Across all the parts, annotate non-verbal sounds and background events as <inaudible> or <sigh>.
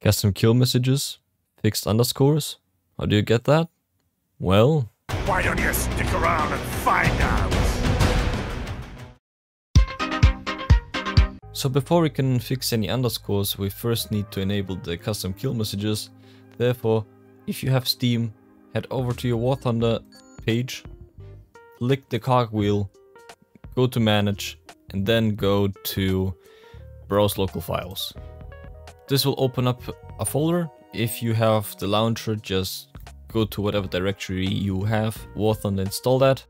Custom kill messages, fixed underscores. How do you get that? Well, Why don't you stick around and find out? So before we can fix any underscores, we first need to enable the custom kill messages. Therefore, if you have Steam, head over to your War Thunder page, click the cogwheel, go to manage, and then go to browse local files. This will open up a folder. If you have the launcher, just go to whatever directory you have War Thunder install that,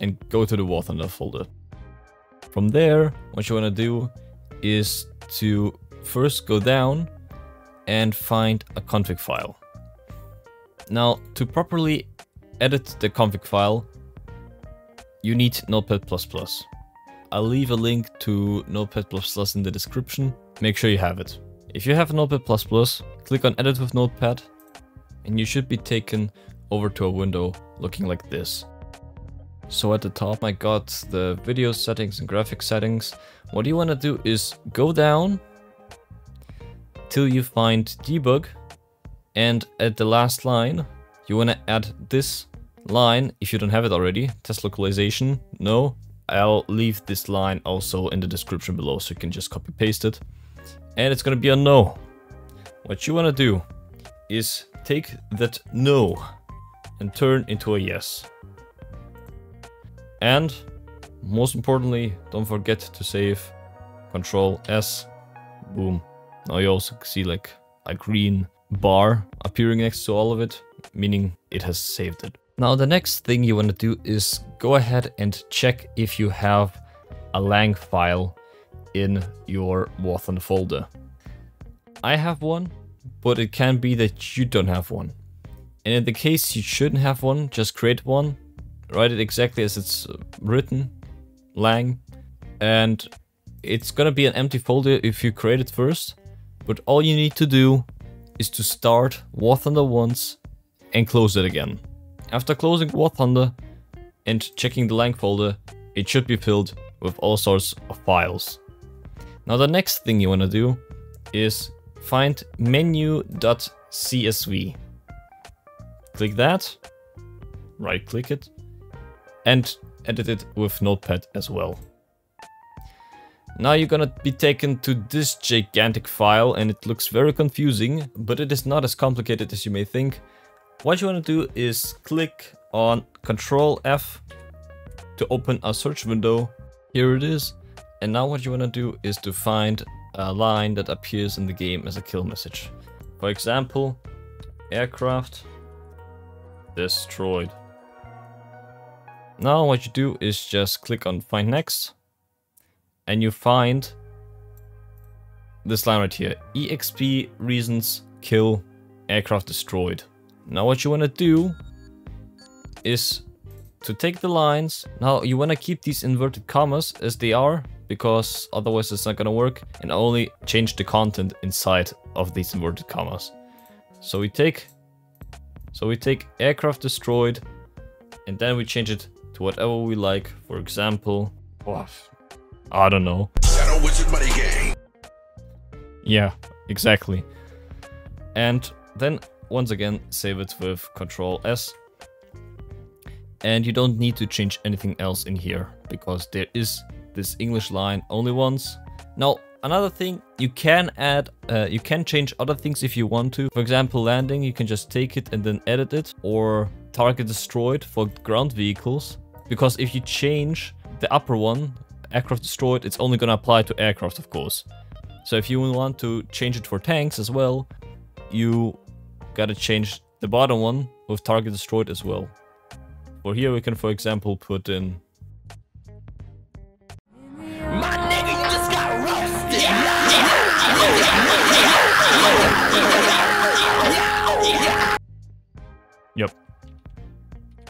and go to the War Thunder folder. From there, what you want to do is to first go down and find a config file. Now, to properly edit the config file, you need Notepad++. I'll leave a link to Notepad++ in the description. Make sure you have it. If you have Notepad++, click on Edit with Notepad, and you should be taken over to a window looking like this. So at the top I got the video settings and graphic settings. What you want to do is go down till you find debug and at the last line you want to add this line if you don't have it already. Test localization, no. I'll leave this line also in the description below so you can just copy paste it. And it's gonna be a no. What you want to do is take that no and turn into a yes. And most importantly, don't forget to save. Control S. Boom. Now you also see like a green bar appearing next to all of it, meaning it has saved it. Now the next thing you want to do is go ahead and check if you have a lang file in your War Thunder folder. I have one, but it can be that you don't have one. And in the case you shouldn't have one, just create one write it exactly as it's written, lang, and it's gonna be an empty folder if you create it first, but all you need to do is to start War Thunder once and close it again. After closing War Thunder and checking the lang folder, it should be filled with all sorts of files. Now the next thing you wanna do is find menu.csv. Click that, right click it, and edit it with Notepad as well. Now you're gonna be taken to this gigantic file and it looks very confusing, but it is not as complicated as you may think. What you wanna do is click on Control F to open a search window. Here it is. And now what you wanna do is to find a line that appears in the game as a kill message. For example, aircraft destroyed. Now what you do is just click on find next and you find this line right here. EXP reasons kill aircraft destroyed. Now what you want to do is to take the lines. Now you want to keep these inverted commas as they are because otherwise it's not going to work and only change the content inside of these inverted commas. So we take so we take aircraft destroyed and then we change it to whatever we like. For example, oh, I don't know. Shadow Wizard Money Gang. Yeah, exactly. And then once again, save it with Control S. And you don't need to change anything else in here because there is this English line only once. Now, another thing, you can add, uh, you can change other things if you want to. For example, landing, you can just take it and then edit it or target destroyed for ground vehicles. Because if you change the upper one, aircraft destroyed, it's only gonna apply to aircraft, of course. So if you want to change it for tanks as well, you gotta change the bottom one with target destroyed as well. For here we can, for example, put in...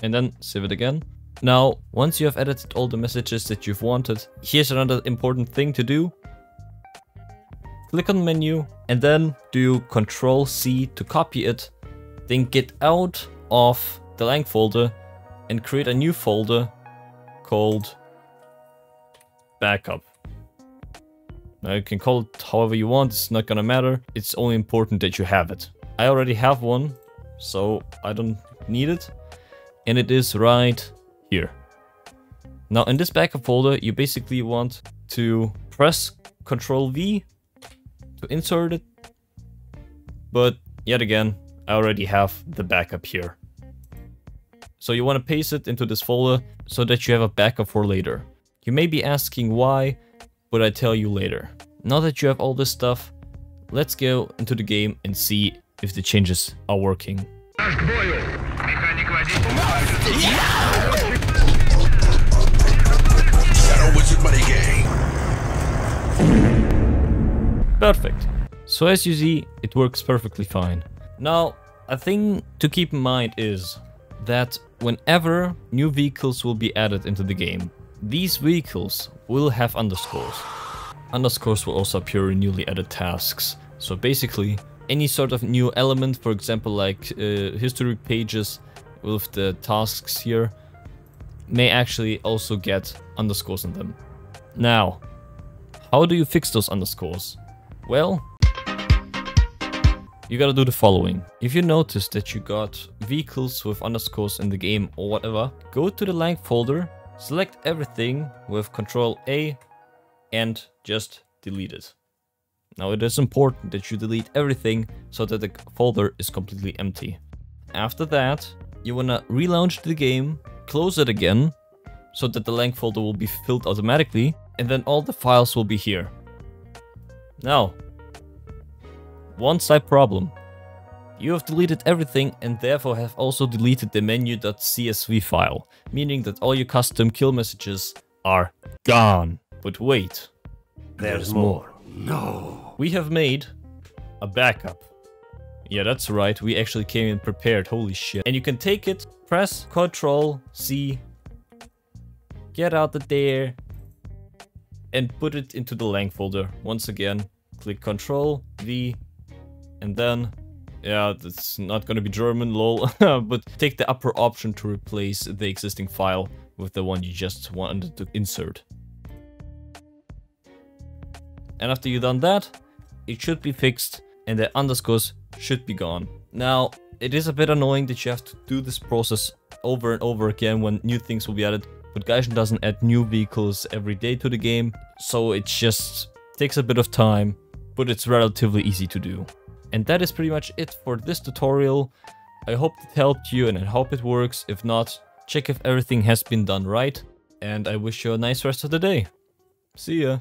And then save it again. Now, once you have edited all the messages that you've wanted, here's another important thing to do. Click on menu and then do Control C to copy it. Then get out of the lang folder and create a new folder called backup. Now you can call it however you want, it's not gonna matter. It's only important that you have it. I already have one, so I don't need it. And it is right here. Now in this backup folder, you basically want to press Ctrl V to insert it. But yet again, I already have the backup here. So you want to paste it into this folder so that you have a backup for later. You may be asking why, but I tell you later. Now that you have all this stuff, let's go into the game and see if the changes are working. Shadow Wizard Money. Perfect. So as you see, it works perfectly fine. Now, a thing to keep in mind is that whenever new vehicles will be added into the game, these vehicles will have underscores. Underscores will also appear in newly added tasks. So basically, any sort of new element, for example like uh, history pages with the tasks here, may actually also get underscores in them. Now, how do you fix those underscores? Well, you gotta do the following. If you notice that you got vehicles with underscores in the game or whatever, go to the lang folder, select everything with Ctrl A and just delete it. Now it is important that you delete everything so that the folder is completely empty. After that, you wanna relaunch the game, close it again, so that the lang folder will be filled automatically, and then all the files will be here. Now, one side problem. You have deleted everything and therefore have also deleted the menu.csv file, meaning that all your custom kill messages are gone. But wait, there's more. No. We have made a backup. Yeah, that's right, we actually came in prepared, holy shit. And you can take it, press Ctrl C, get out of there, and put it into the lang folder. Once again, click Ctrl V, and then, yeah, that's not gonna be German, lol, <laughs> but take the upper option to replace the existing file with the one you just wanted to insert. And after you've done that, it should be fixed. And the underscores should be gone. Now, it is a bit annoying that you have to do this process over and over again when new things will be added, but Gaijin doesn't add new vehicles every day to the game, so it just takes a bit of time, but it's relatively easy to do. And that is pretty much it for this tutorial. I hope it helped you and I hope it works. If not, check if everything has been done right. And I wish you a nice rest of the day. See ya.